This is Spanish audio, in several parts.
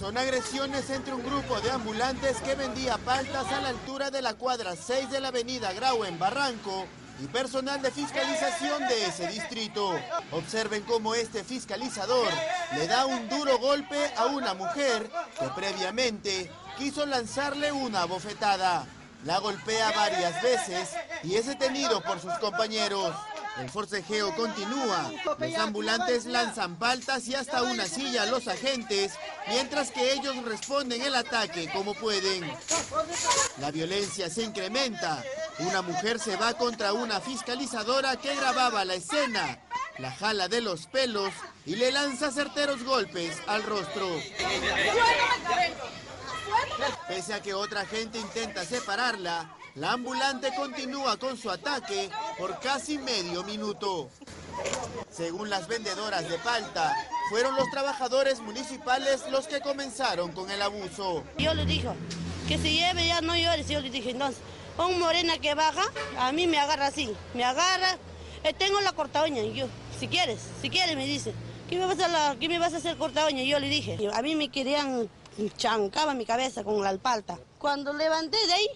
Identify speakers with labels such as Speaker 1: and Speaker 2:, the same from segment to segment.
Speaker 1: Son agresiones entre un grupo de ambulantes que vendía paltas a la altura de la cuadra 6 de la avenida Grau en Barranco y personal de fiscalización de ese distrito. Observen cómo este fiscalizador le da un duro golpe a una mujer que previamente quiso lanzarle una bofetada. La golpea varias veces y es detenido por sus compañeros. El forcejeo continúa. Los ambulantes lanzan paltas y hasta una silla a los agentes, mientras que ellos responden el ataque como pueden. La violencia se incrementa. Una mujer se va contra una fiscalizadora que grababa la escena. La jala de los pelos y le lanza certeros golpes al rostro. Pese a que otra gente intenta separarla, la ambulante continúa con su ataque por casi medio minuto. Según las vendedoras de palta, fueron los trabajadores municipales los que comenzaron con el abuso.
Speaker 2: Yo le dije que se lleve ya no llores, yo le dije entonces, un morena que baja, a mí me agarra así, me agarra, eh, tengo la corta uña, y yo, si quieres, si quieres me dice, ¿qué me vas a, la, qué me vas a hacer corta uña? Yo le dije, a mí me querían chancaba mi cabeza con la alpalta. Cuando levanté de ahí,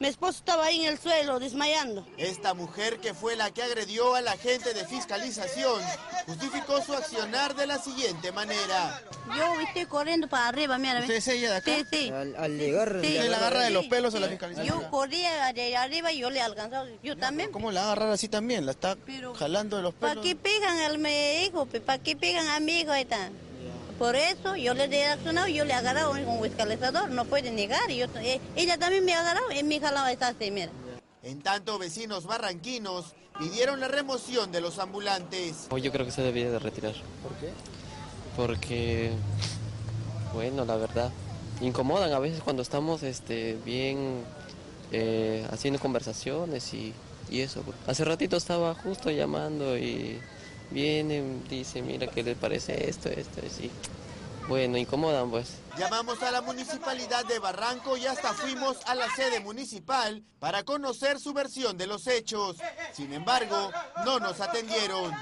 Speaker 2: mi esposo estaba ahí en el suelo, desmayando.
Speaker 1: Esta mujer, que fue la que agredió al agente de fiscalización, justificó su accionar de la siguiente manera.
Speaker 2: Yo estoy corriendo para arriba, mira.
Speaker 1: ¿Usted es ella de acá?
Speaker 2: Sí, sí.
Speaker 3: Al, llegar...
Speaker 2: Sí.
Speaker 1: ¿Usted la agarra de los pelos a la
Speaker 2: Sí.
Speaker 1: fiscalización?
Speaker 2: Yo corría de arriba y yo le alcanzaba. Yo también.
Speaker 1: ¿Cómo la agarrar así también? ¿La está
Speaker 2: Pero-
Speaker 1: jalando de los
Speaker 2: ¿Para
Speaker 1: pelos?
Speaker 2: qué pegan al mi hijo? ¿Para qué pegan a mi hijo? ahí está? Por eso yo le he accionado, yo le he agarrado un fiscalizador, no puede negar. Yo, eh, ella también me ha agarrado y mi jalaba está así, mira.
Speaker 1: En tanto, vecinos barranquinos pidieron la remoción de los ambulantes.
Speaker 4: Hoy yo creo que se debía de retirar.
Speaker 3: ¿Por qué?
Speaker 4: Porque, bueno, la verdad, incomodan a veces cuando estamos este, bien eh, haciendo conversaciones y, y eso. Hace ratito estaba justo llamando y vienen, dice, mira, ¿qué le parece esto, esto? Y. Bueno, incomodan pues.
Speaker 1: Llamamos a la municipalidad de Barranco y hasta fuimos a la sede municipal para conocer su versión de los hechos. Sin embargo, no nos atendieron.